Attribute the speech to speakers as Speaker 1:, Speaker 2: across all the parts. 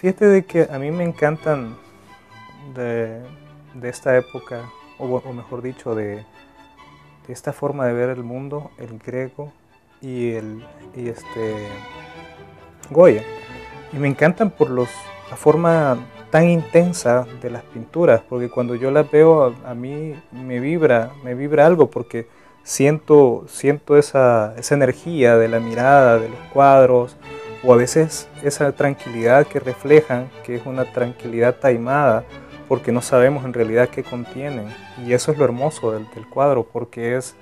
Speaker 1: Fíjate de que a mí me encantan de, esta época, o, mejor dicho, de, esta forma de ver el mundo, el griego y el y este Goya. Y me encantan por los, la forma tan intensa de las pinturas, porque cuando yo las veo a, mí me vibra, me vibra algo, porque siento, siento esa, esa energía de la mirada, de los cuadros, o a veces esa tranquilidad que reflejan, que es una tranquilidad taimada, porque no sabemos en realidad qué contienen. Y eso es lo hermoso del, cuadro, porque es,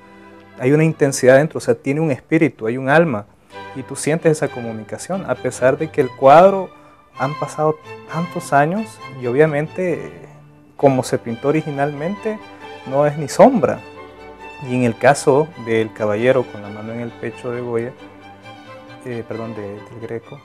Speaker 1: hay una intensidad dentro, o sea, tiene un espíritu, hay un alma, y tú sientes esa comunicación, a pesar de que el cuadro han pasado tantos años y obviamente como se pintó originalmente no es ni sombra. Y en el caso del caballero con la mano en el pecho de Goya, eh, perdón, de, del Greco,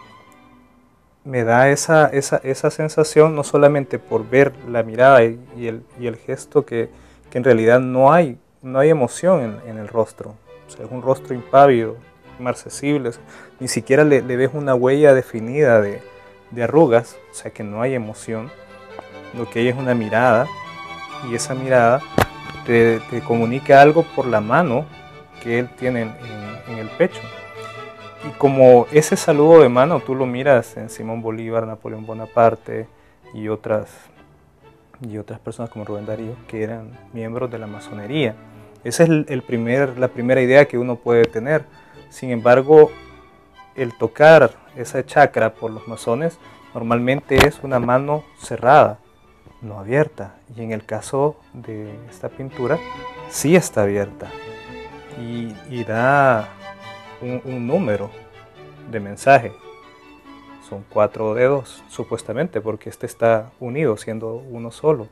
Speaker 1: me da esa, esa, esa, sensación no solamente por ver la mirada y, el, y el, gesto que, que, en realidad no hay, no hay emoción en, el rostro. Es un rostro impávido, inmarcesible, ni siquiera le, ves una huella definida de, de arrugas, o sea que no hay emoción, lo que hay es una mirada y esa mirada te, comunica algo por la mano que él tiene en, el pecho. Y como ese saludo de mano tú lo miras en Simón Bolívar, Napoleón Bonaparte y otras, y otras personas como Rubén Darío que eran miembros de la masonería. Esa es el primer, la primera idea que uno puede tener. Sin embargo, el tocar esa chakra por los masones normalmente es una mano cerrada, no abierta. Y en el caso de esta pintura, sí está abierta y, da un, número de mensaje. Son cuatro dedos, supuestamente, porque este está unido, siendo uno solo.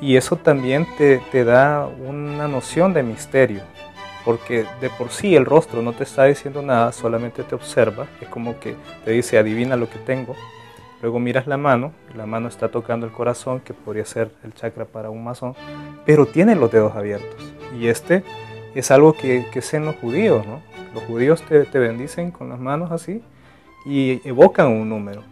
Speaker 1: Y eso también te da una noción de misterio porque de por sí el rostro no te está diciendo nada, solamente te observa, es como que te dice adivina lo que tengo. Luego miras la mano, la mano está tocando el corazón, que podría ser el chakra para un masón, pero tiene los dedos abiertos. Y este es algo que, que es en los judíos, ¿no? Los judíos te, te bendicen con las manos así y evocan un número,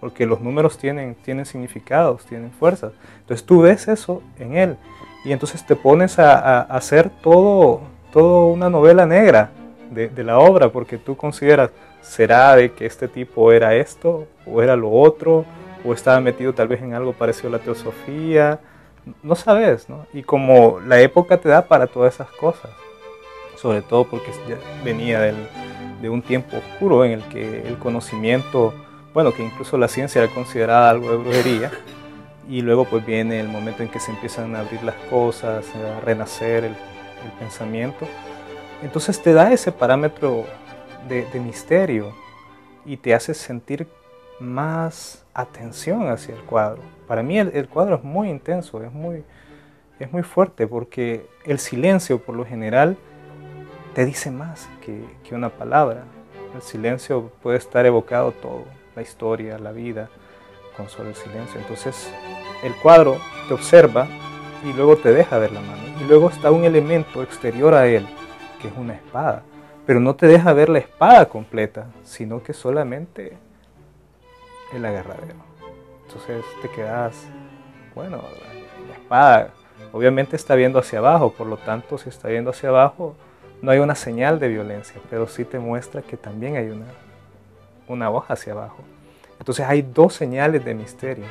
Speaker 1: porque los números tienen, tienen significados, tienen fuerzas. Entonces tú ves eso en él y entonces te pones a, a hacer todo, toda una novela negra de, la obra, porque tú consideras, ¿será de que este tipo era esto o era lo otro? ¿O estaba metido tal vez en algo parecido a la teosofía? No sabes, ¿no? Y como la época te da para todas esas cosas, sobre todo porque venía de un tiempo oscuro en el que el conocimiento, bueno, que incluso la ciencia era considerada algo de brujería, y luego pues viene el momento en que se empiezan a abrir las cosas, a renacer el el pensamiento, entonces te da ese parámetro de, misterio y te hace sentir más atención hacia el cuadro. Para mí el, cuadro es muy intenso, es muy, es muy fuerte porque el silencio por lo general te dice más que, una palabra. El silencio puede estar evocado todo, la historia, la vida, con solo el silencio. Entonces el cuadro te observa y luego te deja ver la mano. Y luego está un elemento exterior a él, que es una espada. Pero no te deja ver la espada completa, sino que solamente el agarradero. Entonces te quedas, bueno, la espada obviamente está viendo hacia abajo, por lo tanto si está viendo hacia abajo no hay una señal de violencia, pero sí te muestra que también hay una, una hoja hacia abajo. Entonces hay dos señales de misterio.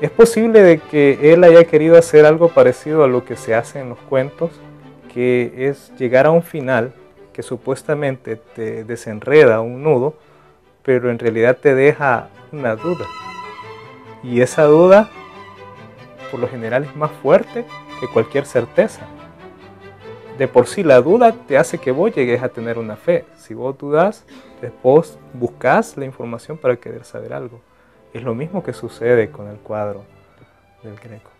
Speaker 1: Es posible de que él haya querido hacer algo parecido a lo que se hace en los cuentos, que es llegar a un final que supuestamente te desenreda un nudo, pero en realidad te deja una duda. Y esa duda, por lo general, es más fuerte que cualquier certeza. De por sí la duda te hace que vos llegues a tener una fe. Si vos dudas, después buscas la información para querer saber algo. Es lo mismo que sucede con el cuadro del Greco.